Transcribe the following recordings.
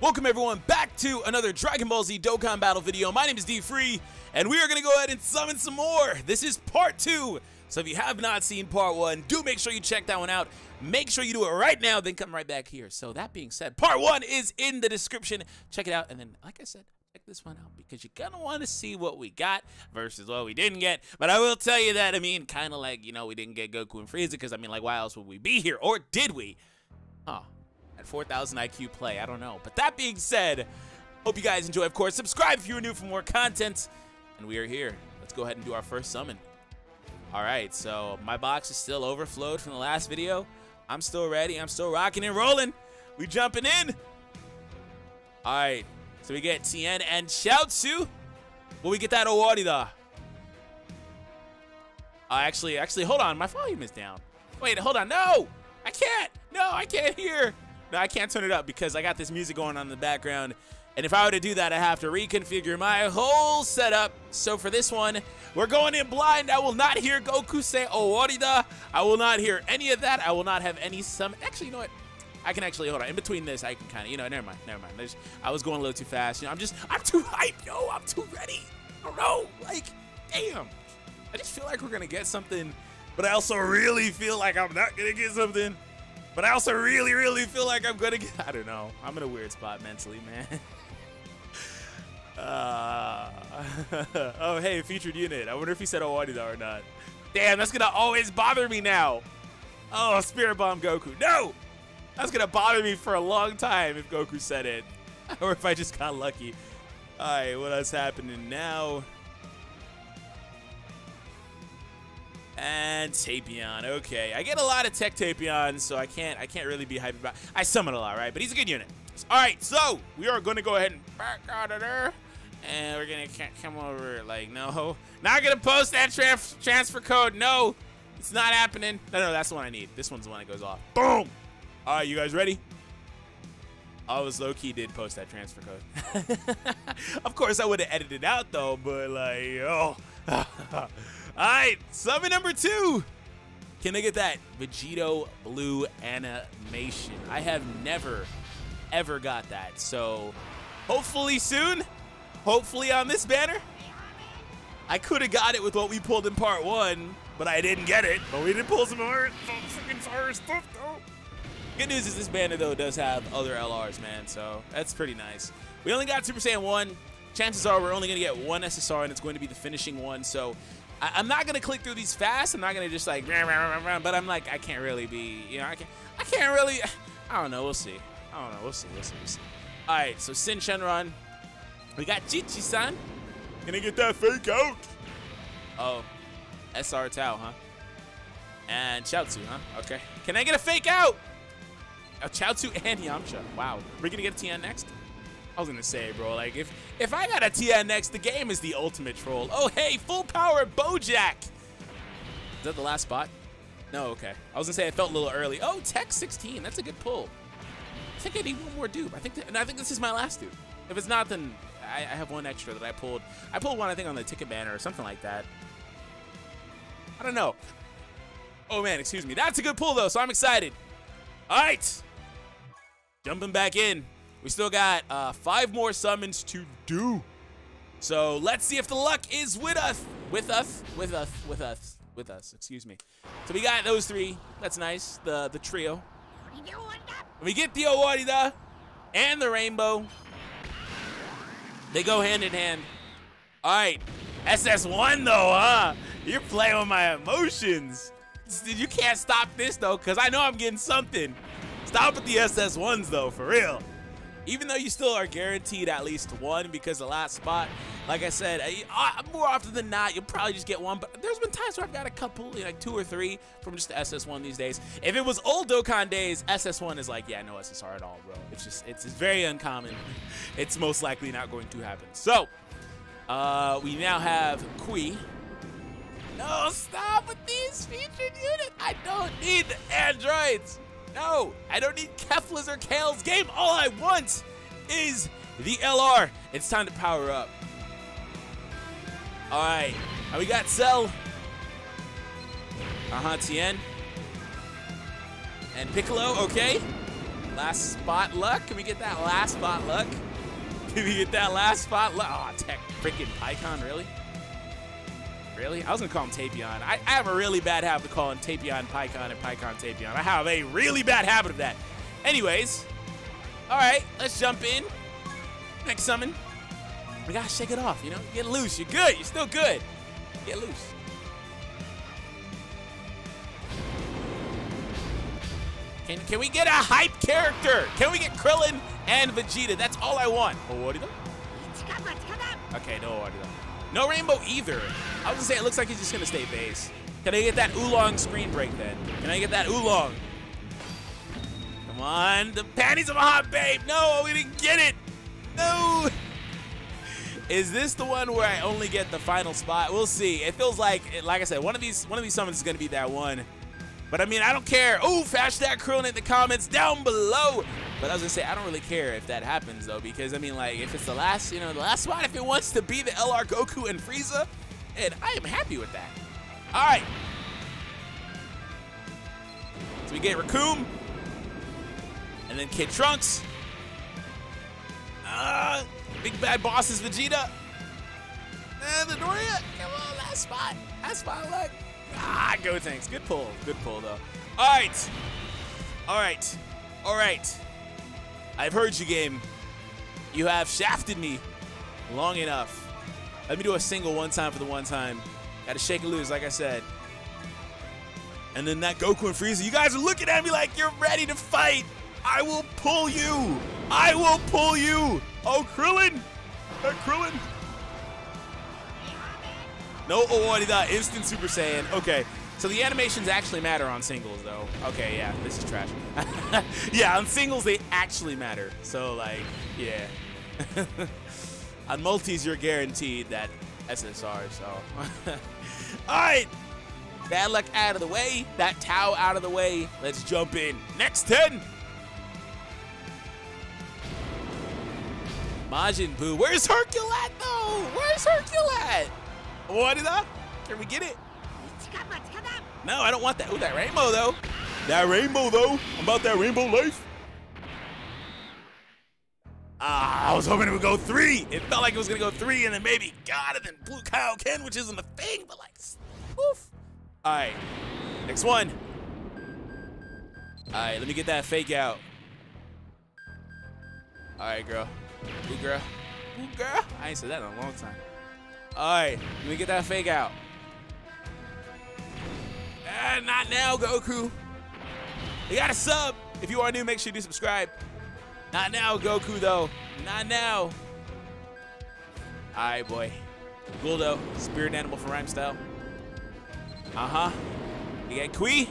Welcome everyone back to another Dragon Ball Z Dokkan Battle video. My name is D Free, and we are going to go ahead and summon some more. This is part two. So if you have not seen part one, do make sure you check that one out. Make sure you do it right now, then come right back here. So that being said, part one is in the description. Check it out, and then, like I said, check this one out because you're gonna want to see what we got versus what we didn't get. But I will tell you that I mean, kind of like you know, we didn't get Goku and Frieza because I mean, like, why else would we be here, or did we? Huh at 4,000 IQ play. I don't know. But that being said, hope you guys enjoy. Of course, subscribe if you're new for more content. And we are here. Let's go ahead and do our first summon. All right, so my box is still overflowed from the last video. I'm still ready. I'm still rocking and rolling. We jumping in. All right, so we get Tien and Chiaotzu. Will we get that Owarida? Uh, actually, actually, hold on. My volume is down. Wait, hold on. No, I can't. No, I can't hear. No, I can't turn it up because I got this music going on in the background. And if I were to do that, I have to reconfigure my whole setup. So for this one, we're going in blind. I will not hear Goku say oh, Owarida. I will not hear any of that. I will not have any some. Actually, you know what? I can actually hold on. In between this, I can kind of, you know, never mind, never mind. There's, I was going a little too fast. You know, I'm just, I'm too hyped, yo. I'm too ready. I don't know. Like, damn. I just feel like we're gonna get something, but I also really feel like I'm not gonna get something. But I also really, really feel like I'm gonna get. I don't know. I'm in a weird spot mentally, man. Uh, oh, hey, featured unit. I wonder if he said Owarida or not. Damn, that's gonna always bother me now. Oh, Spirit Bomb Goku. No! That's gonna bother me for a long time if Goku said it. or if I just got lucky. Alright, what else happening now? And Tapion, okay. I get a lot of Tech Tapion, so I can't I can't really be hyped about I summon a lot, right? But he's a good unit. Alright, so we are gonna go ahead and back out of there. And we're gonna come over like no. Not gonna post that trans transfer code. No, it's not happening. No, no, that's the one I need. This one's the one that goes off. Boom! Alright, you guys ready? I was low key did post that transfer code. of course I would have edited out though, but like, oh. Alright, summon number two. Can I get that Vegito blue animation? I have never, ever got that. So hopefully soon, hopefully on this banner. I could have got it with what we pulled in part one, but I didn't get it. But we did pull some more freaking fire stuff though. Good news is this banner though does have other LRs, man. So that's pretty nice. We only got Super Saiyan 1. Chances are we're only going to get one SSR, and it's going to be the finishing one. So I, am not gonna click through these fast. I'm not gonna just like, rah, rah, rah, but I'm like, I can't really be, you know, I can't, I can't really. I don't know. We'll see. I don't know. We'll see. We'll see. We'll see. All right. So Syn Shenron. We got Chichi-san. Gonna get that fake out. Oh, SR Tao, huh? And Chiaotzu, huh? Okay. Can I get a fake out? Oh, Chiaotzu and Yamcha. Wow. We're gonna get a Tien next. I was gonna say, bro, like if if I got a TNX, the game is the ultimate troll. Oh hey, full power Bojack. Is that the last spot? No, okay. I was gonna say I felt a little early. Oh, Tech 16. That's a good pull. I think I need one more dupe. I think, and I think this is my last dupe. If it's not, then I, I have one extra that I pulled. I pulled one, I think, on the ticket banner or something like that. I don't know. Oh man, excuse me. That's a good pull though, so I'm excited. All right, jumping back in. We still got uh, five more summons to do. So let's see if the luck is with us. With us. With us. With us. With us. Excuse me. So we got those three. That's nice. The the trio. We get the Owarida and the Rainbow. They go hand in hand. All right. SS1 though, huh? You're playing with my emotions. You can't stop this though, because I know I'm getting something. Stop with the SS1s though, for real even though you still are guaranteed at least one because the last spot, like I said, more often than not, you'll probably just get one. But there's been times where I've got a couple, like two or three from just the SS1 these days. If it was old Dokkan days, SS1 is like, yeah, no SSR at all, bro. It's just, it's, it's very uncommon. It's most likely not going to happen. So, uh, we now have Cui. No, stop with these featured units. I don't need the androids. No, I don't need Kefla's or Kale's game. All I want is the LR. It's time to power up. All right, now we got Cell. Uh-huh, Tien. And Piccolo, okay. last spot luck? Can we get that last spot luck? Can we get that last spot luck? Oh, tech freaking Pikkon, really? Really? I was gonna call him Tapion. I, I have a really bad habit of calling Tapion Pikkon and Pikkon Tapion. I have a really bad habit of that. Anyways, all right, let's jump in. Next summon. We gotta shake it off, you know? Get loose. You're good. You're still good. Get loose. Can, can we get a hype character? Can we get Krillin and Vegeta? That's all I want. Oh, what Okay, no No rainbow either. I was gonna say it looks like he's just gonna stay base. Can I get that oolong screen break then? Can I get that oolong? Come on, the panties of a hot babe. No, oh, we didn't get it. No. Is this the one where I only get the final spot? We'll see. It feels like, like I said, one of these one of these summons is gonna be that one. But I mean, I don't care. Oh, that Krillin in the comments down below. But I was gonna say, I don't really care if that happens though, because I mean, like, if it's the last, you know, the last spot, if it wants to be the LR Goku and Frieza, and I am happy with that. All right. So we get Recoome, and then Kid Trunks. Uh, big bad boss is Vegeta. And Dodoria, come on, last spot. Last spot, look. Ah, Gotenks. Good pull. Good pull, though. All right. All right. All right. I've heard you, game. You have shafted me long enough. Let me do a single one time for the one time. Got to shake and lose, like I said. And then that Goku and Frieza, you guys are looking at me like you're ready to fight. I will pull you. I will pull you. Oh, Krillin. That Krillin. No Owarida, instant Super Saiyan. Okay, so the animations actually matter on singles, though. Okay, yeah, this is trash. yeah, on singles, they actually matter. So, like, yeah. on multis, you're guaranteed that SSR, so. All right, bad luck out of the way. That Tao out of the way. Let's jump in. Next 10. Majin Buu. Where's Hercule at, though? Where's Hercule at? What is that? Can we get it? No, I don't want that. Ooh, that rainbow, though. That rainbow, though. I'm about that rainbow life. Ah, I was hoping it would go three. It felt like it was going to go three, and then maybe God, and then Blue Kaioken, which isn't a thing, but like, oof. All right, next one. All right, let me get that fake out. All right, girl. Blue girl. Blue girl. I ain't said that in a long time. All right, let me get that fake out. Uh, not now, Goku. You got a sub. If you are new, make sure you do subscribe. Not now, Goku, though. Not now. All right, boy. Guldo, spirit animal for rhyme style. Uh-huh. You got Cui.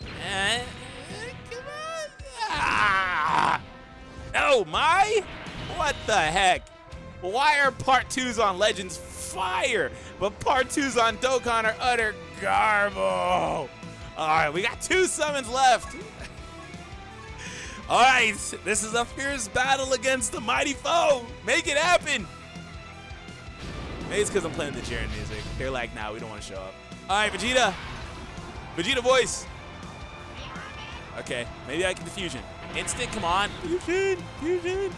Uh, come on. Ah! Oh, my? What the heck? Why are part twos on Legends fire, but part twos on Dokkan are utter garbo? All right, we got two summons left. All right, this is a fierce battle against the mighty foe. Make it happen. Maybe it's because I'm playing the Jiren music. They're like, nah, we don't want to show up. All right, Vegeta. Vegeta voice. Okay, maybe I can diffusion. Instant, come on. Fusion, fusion.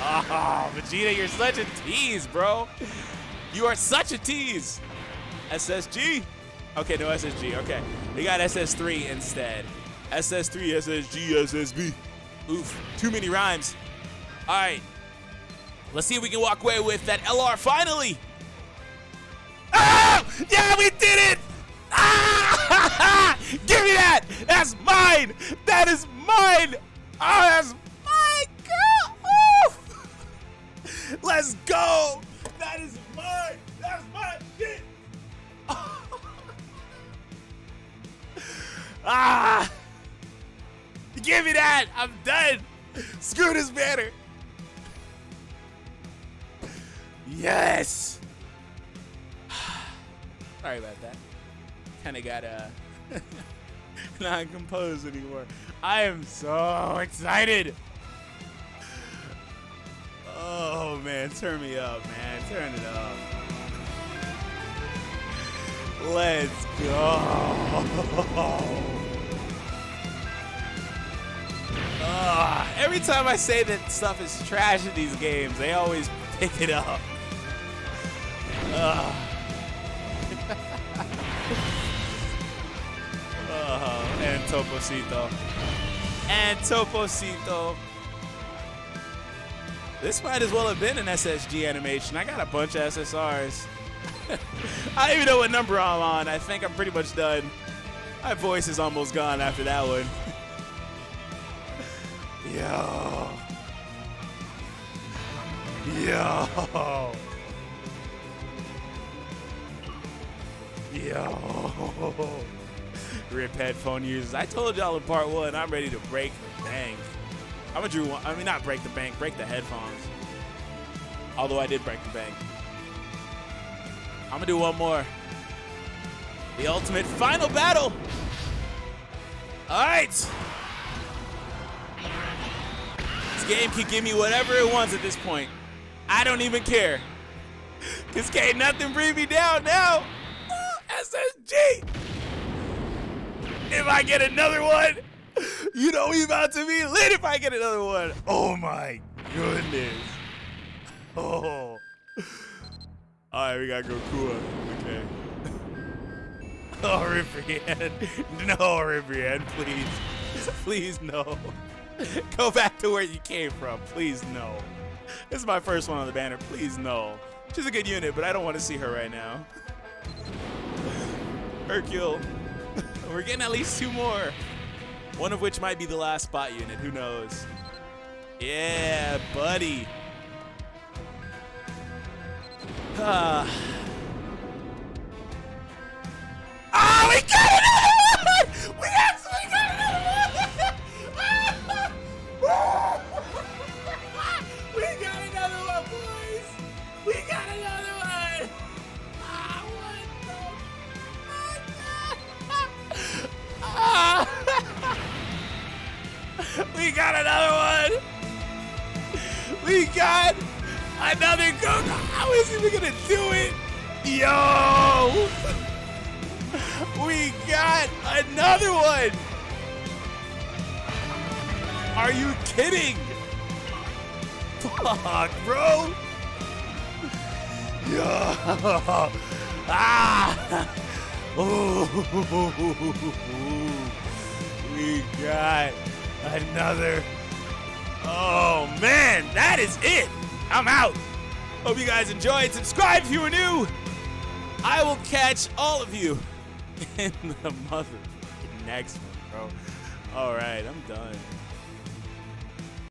Oh, Vegeta, you're such a tease, bro. You are such a tease. SSG. Okay, no SSG. Okay, we got SS3 instead. SS3, SSG, SSB. Oof, too many rhymes. All right, let's see if we can walk away with that LR finally. Oh, yeah, we did it. Ah! Give me that. That's mine. That is mine. Oh, that's my girl. Woo! Let's go. That is mine. Ah. Give me that. I'm done. Screw this banner. Yes. Sorry about that. Kind of got uh, not composed anymore. I am so excited. Oh man, turn me up, man. Turn it up. Let's go. Ugh, every time I say that stuff is trash in these games, they always pick it up. Oh, and Toposito. And Toposito. This might as well have been an SSG animation. I got a bunch of SSRs. I don't even know what number I'm on. I think I'm pretty much done. My voice is almost gone after that one. Yo. Yo. Yo. Rip headphone users. I told y'all in part one, I'm ready to break the bank. I'm do one. I mean, not break the bank, break the headphones. Although I did break the bank. I'm gonna do one more. The ultimate final battle. All right. This game can give me whatever it wants at this point. I don't even care. Cause can't nothing bring me down now. Ah, SSG. If I get another one, you know we about to be lit if I get another one. Oh my goodness. Oh. All right, we got Gokua. Okay. Oh, Ribrianne. No, Ribrianne, please. Please, no. Go back to where you came from. Please, no. This is my first one on the banner. Please, no. She's a good unit, but I don't want to see her right now. Hercule. We're getting at least two more. One of which might be the last spot unit. Who knows? Yeah, buddy. Ah. Ah, we got another one! We actually got another one! we got another one, boys! We got another one! Ah, what the? we got another one! We got another Coke! How is he gonna do it? Yo! We got another one! Are you kidding? Fuck, bro! Yo! Ah! Ooh. We got another. Oh man, that is it! I'm out! Hope you guys enjoyed. Subscribe if you are new! I will catch all of you in the mother next one, bro. All right, I'm done.